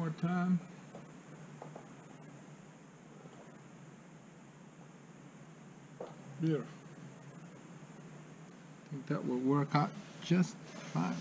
more time. Beautiful. I think that will work out just fine.